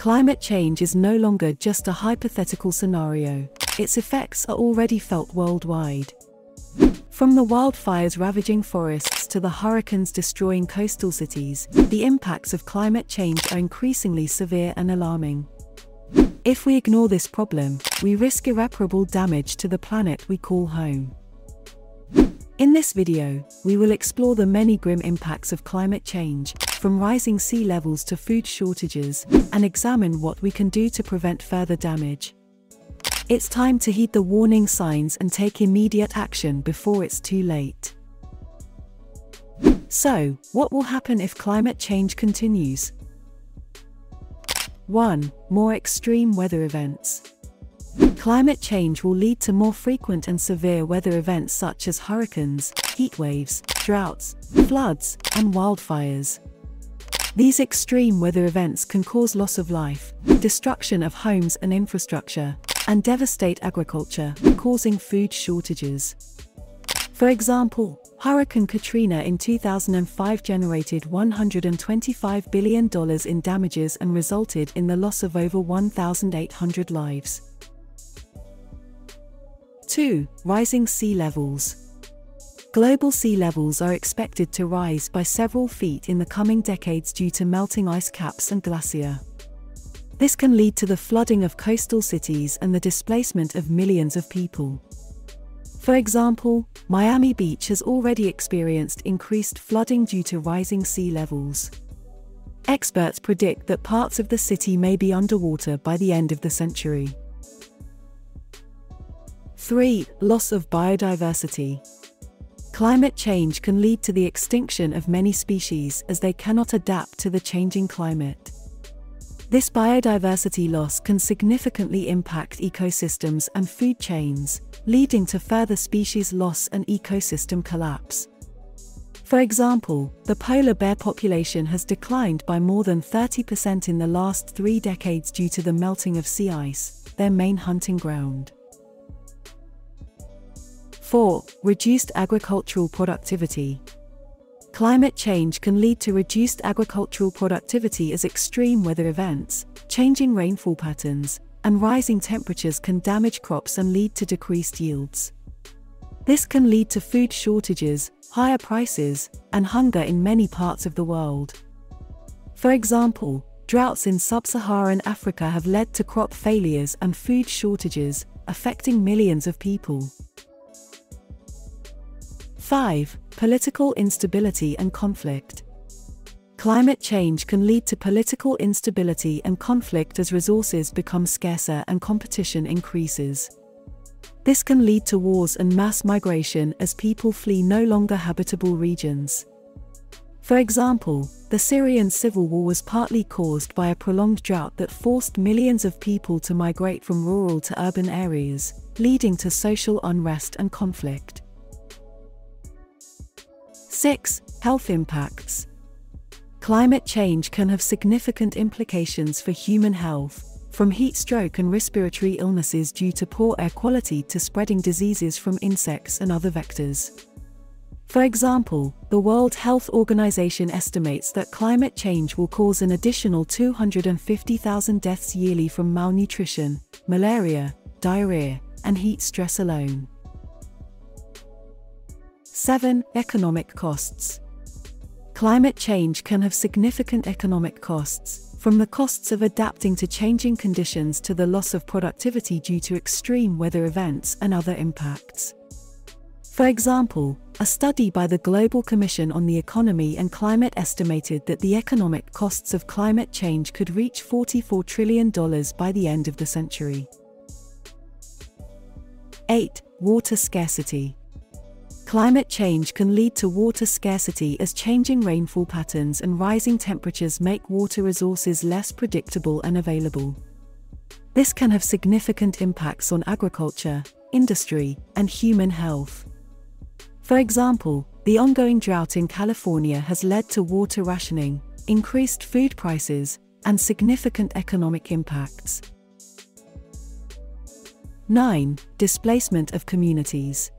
Climate change is no longer just a hypothetical scenario, its effects are already felt worldwide. From the wildfires ravaging forests to the hurricanes destroying coastal cities, the impacts of climate change are increasingly severe and alarming. If we ignore this problem, we risk irreparable damage to the planet we call home. In this video, we will explore the many grim impacts of climate change, from rising sea levels to food shortages, and examine what we can do to prevent further damage. It's time to heed the warning signs and take immediate action before it's too late. So, what will happen if climate change continues? 1. More extreme weather events. Climate change will lead to more frequent and severe weather events such as hurricanes, heat waves, droughts, floods, and wildfires. These extreme weather events can cause loss of life, destruction of homes and infrastructure, and devastate agriculture, causing food shortages. For example, Hurricane Katrina in 2005 generated $125 billion in damages and resulted in the loss of over 1,800 lives. 2. Rising sea levels. Global sea levels are expected to rise by several feet in the coming decades due to melting ice caps and glacier. This can lead to the flooding of coastal cities and the displacement of millions of people. For example, Miami Beach has already experienced increased flooding due to rising sea levels. Experts predict that parts of the city may be underwater by the end of the century. 3. Loss of biodiversity. Climate change can lead to the extinction of many species as they cannot adapt to the changing climate. This biodiversity loss can significantly impact ecosystems and food chains, leading to further species loss and ecosystem collapse. For example, the polar bear population has declined by more than 30% in the last three decades due to the melting of sea ice, their main hunting ground. 4. Reduced agricultural productivity. Climate change can lead to reduced agricultural productivity as extreme weather events, changing rainfall patterns, and rising temperatures can damage crops and lead to decreased yields. This can lead to food shortages, higher prices, and hunger in many parts of the world. For example, droughts in sub-Saharan Africa have led to crop failures and food shortages, affecting millions of people. 5. Political instability and conflict. Climate change can lead to political instability and conflict as resources become scarcer and competition increases. This can lead to wars and mass migration as people flee no longer habitable regions. For example, the Syrian civil war was partly caused by a prolonged drought that forced millions of people to migrate from rural to urban areas, leading to social unrest and conflict. 6. Health impacts. Climate change can have significant implications for human health, from heat stroke and respiratory illnesses due to poor air quality to spreading diseases from insects and other vectors. For example, the World Health Organization estimates that climate change will cause an additional 250,000 deaths yearly from malnutrition, malaria, diarrhea, and heat stress alone. 7. Economic costs. Climate change can have significant economic costs, from the costs of adapting to changing conditions to the loss of productivity due to extreme weather events and other impacts. For example, a study by the Global Commission on the Economy and Climate estimated that the economic costs of climate change could reach $44 trillion by the end of the century. 8. Water scarcity. Climate change can lead to water scarcity as changing rainfall patterns and rising temperatures make water resources less predictable and available. This can have significant impacts on agriculture, industry, and human health. For example, the ongoing drought in California has led to water rationing, increased food prices, and significant economic impacts. 9. Displacement of communities.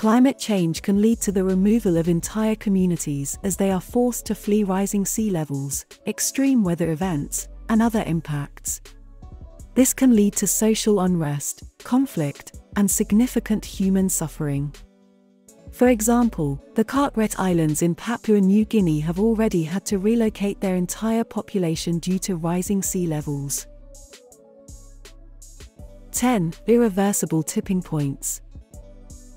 Climate change can lead to the removal of entire communities as they are forced to flee rising sea levels, extreme weather events, and other impacts. This can lead to social unrest, conflict, and significant human suffering. For example, the Carteret Islands in Papua New Guinea have already had to relocate their entire population due to rising sea levels. 10. Irreversible tipping points.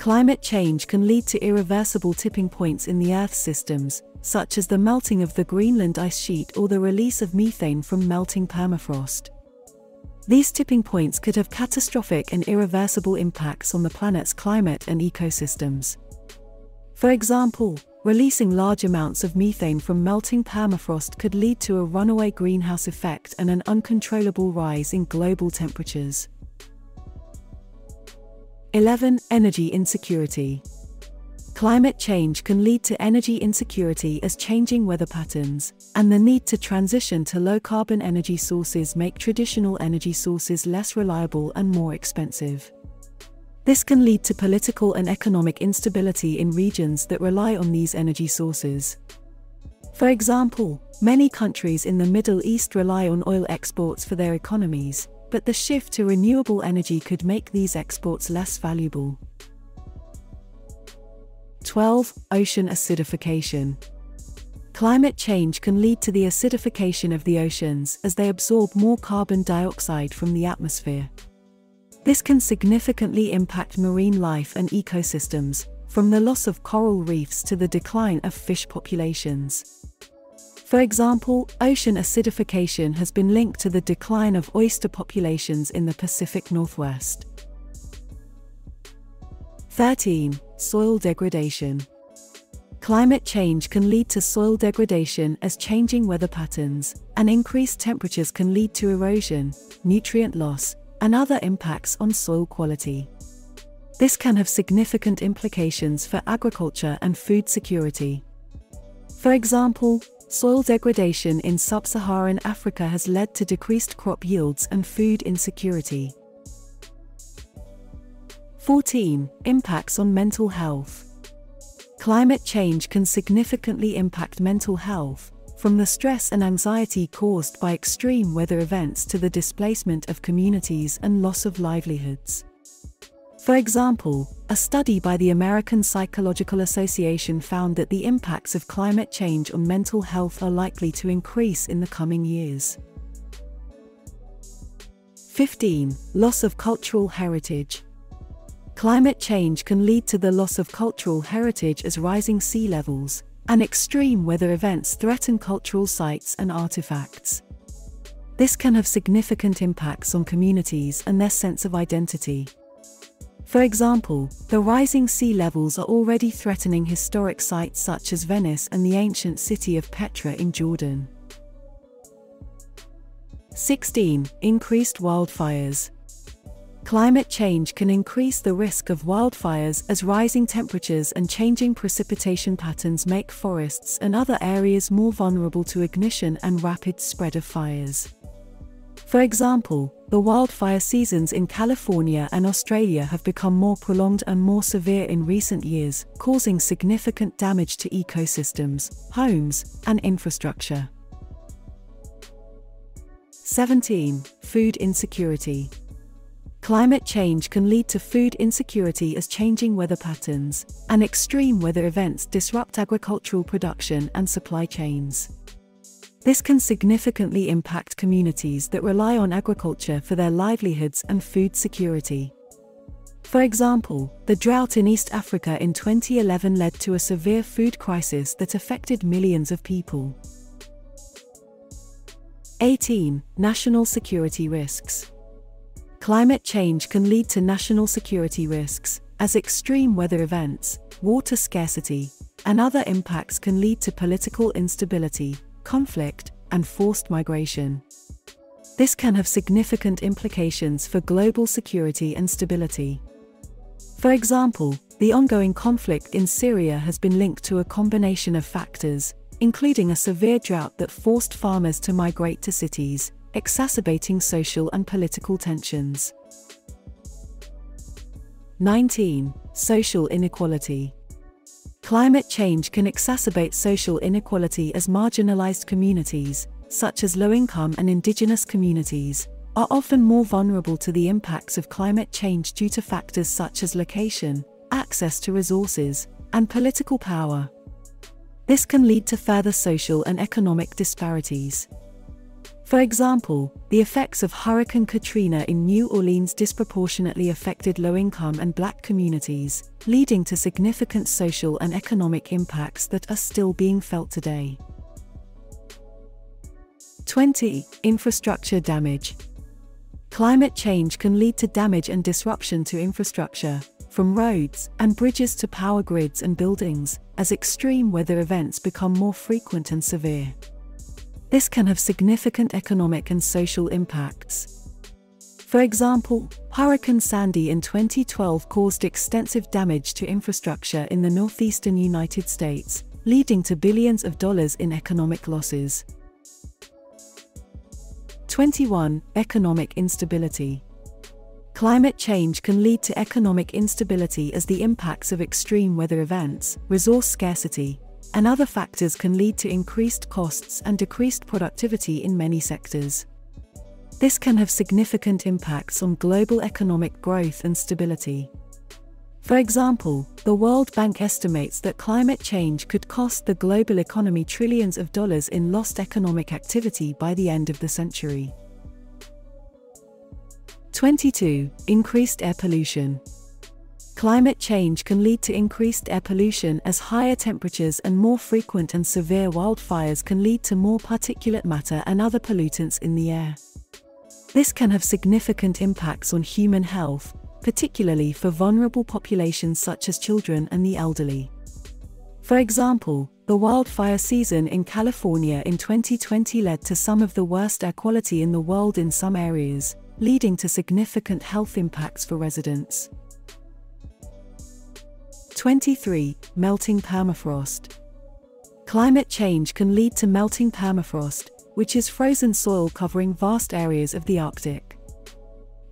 Climate change can lead to irreversible tipping points in the Earth's systems, such as the melting of the Greenland ice sheet or the release of methane from melting permafrost. These tipping points could have catastrophic and irreversible impacts on the planet's climate and ecosystems. For example, releasing large amounts of methane from melting permafrost could lead to a runaway greenhouse effect and an uncontrollable rise in global temperatures. 11. Energy insecurity. Climate change can lead to energy insecurity as changing weather patterns and the need to transition to low carbon energy sources make traditional energy sources less reliable and more expensive. This can lead to political and economic instability in regions that rely on these energy sources. For example, many countries in the Middle East rely on oil exports for their economies, but the shift to renewable energy could make these exports less valuable. 12. Ocean acidification. Climate change can lead to the acidification of the oceans as they absorb more carbon dioxide from the atmosphere. This can significantly impact marine life and ecosystems, from the loss of coral reefs to the decline of fish populations. For example, ocean acidification has been linked to the decline of oyster populations in the Pacific Northwest. 13. Soil degradation. Climate change can lead to soil degradation as changing weather patterns and increased temperatures can lead to erosion, nutrient loss, and other impacts on soil quality. This can have significant implications for agriculture and food security. For example, Soil degradation in sub-Saharan Africa has led to decreased crop yields and food insecurity. 14. Impacts on mental health. Climate change can significantly impact mental health, from the stress and anxiety caused by extreme weather events to the displacement of communities and loss of livelihoods. For example, a study by the American Psychological Association found that the impacts of climate change on mental health are likely to increase in the coming years. 15. Loss of cultural heritage. Climate change can lead to the loss of cultural heritage as rising sea levels and extreme weather events threaten cultural sites and artifacts. This can have significant impacts on communities and their sense of identity. For example, the rising sea levels are already threatening historic sites such as Venice and the ancient city of Petra in Jordan. 16. Increased wildfires. Climate change can increase the risk of wildfires as rising temperatures and changing precipitation patterns make forests and other areas more vulnerable to ignition and rapid spread of fires. For example, the wildfire seasons in California and Australia have become more prolonged and more severe in recent years, causing significant damage to ecosystems, homes, and infrastructure. 17. Food insecurity. Climate change can lead to food insecurity as changing weather patterns and extreme weather events disrupt agricultural production and supply chains. This can significantly impact communities that rely on agriculture for their livelihoods and food security. For example, the drought in East Africa in 2011 led to a severe food crisis that affected millions of people. 18. National security risks. Climate change can lead to national security risks, as extreme weather events, water scarcity, and other impacts can lead to political instability, conflict, and forced migration. This can have significant implications for global security and stability. For example, the ongoing conflict in Syria has been linked to a combination of factors, including a severe drought that forced farmers to migrate to cities, exacerbating social and political tensions. 19. Social inequality. Climate change can exacerbate social inequality as marginalized communities, such as low income and indigenous communities, are often more vulnerable to the impacts of climate change due to factors such as location, access to resources, and political power. This can lead to further social and economic disparities. For example, the effects of Hurricane Katrina in New Orleans disproportionately affected low income and black communities, leading to significant social and economic impacts that are still being felt today. 20. Infrastructure damage. Climate change can lead to damage and disruption to infrastructure, from roads and bridges to power grids and buildings, as extreme weather events become more frequent and severe. This can have significant economic and social impacts. For example, Hurricane Sandy in 2012 caused extensive damage to infrastructure in the northeastern United States, leading to billions of dollars in economic losses. 21. Economic instability. Climate change can lead to economic instability as the impacts of extreme weather events, resource scarcity, and other factors can lead to increased costs and decreased productivity in many sectors. This can have significant impacts on global economic growth and stability. For example, the World Bank estimates that climate change could cost the global economy trillions of dollars in lost economic activity by the end of the century. 22. Increased air pollution. Climate change can lead to increased air pollution as higher temperatures and more frequent and severe wildfires can lead to more particulate matter and other pollutants in the air. This can have significant impacts on human health, particularly for vulnerable populations such as children and the elderly. For example, the wildfire season in California in 2020 led to some of the worst air quality in the world in some areas, leading to significant health impacts for residents. 23. Melting permafrost. Climate change can lead to melting permafrost, which is frozen soil covering vast areas of the Arctic.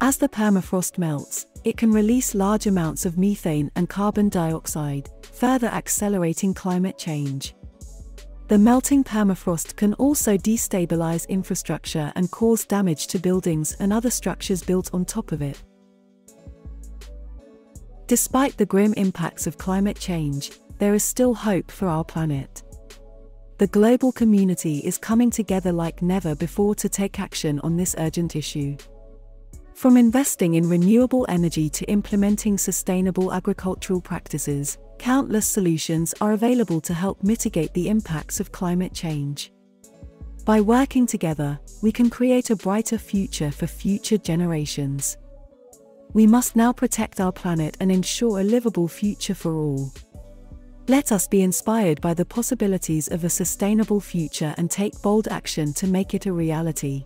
As the permafrost melts, it can release large amounts of methane and carbon dioxide, further accelerating climate change. The melting permafrost can also destabilize infrastructure and cause damage to buildings and other structures built on top of it. Despite the grim impacts of climate change, there is still hope for our planet. The global community is coming together like never before to take action on this urgent issue. From investing in renewable energy to implementing sustainable agricultural practices, countless solutions are available to help mitigate the impacts of climate change. By working together, we can create a brighter future for future generations. We must now protect our planet and ensure a livable future for all. Let us be inspired by the possibilities of a sustainable future and take bold action to make it a reality.